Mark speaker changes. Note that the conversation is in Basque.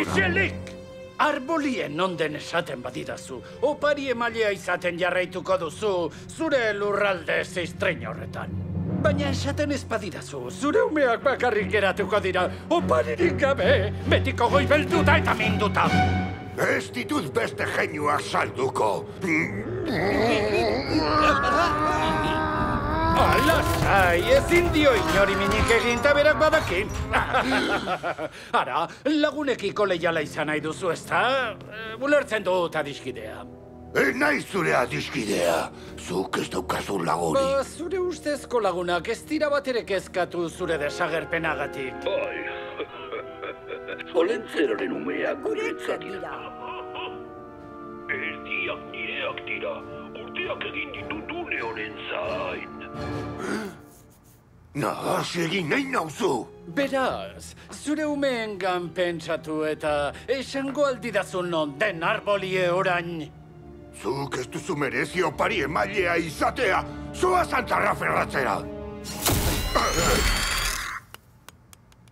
Speaker 1: Ixilik! Arbolien onden esaten badidazu, opari emailea izaten jarraituko duzu, zure lurralde ziztrein horretan. Baina esaten ez badidazu, zure umeak bakarrik geratuko dira, oparirik gabe, betiko goibelduta eta minduta.
Speaker 2: Ez ditut beste geinuak salduko.
Speaker 1: Alasai, ezin dio inori minik egin eta berak badaki. Ara, lagunekiko leiala izan nahi duzu ezta? Eh, Bulertzen dut adiskidea.
Speaker 2: Ez nahi zure adiskidea. Zuk ez daukazu
Speaker 1: Ba,
Speaker 2: lagunik.
Speaker 1: zure ustezko lagunak ez dira bat ere kezkatu zure desagerpenagatik.
Speaker 3: Bai. Olentzeraren umeak
Speaker 4: Guretzat dira.
Speaker 3: Ez diak nireak dira. Urteak egin ditut
Speaker 2: Nahas egin nahi nauzu.
Speaker 1: Beraz, zure umeengan pentsatu eta esango aldidazun non den arbolie orain.
Speaker 2: Zuk ez duzu merezi opari emailea izatea. Zoa zantzarra ferratzera.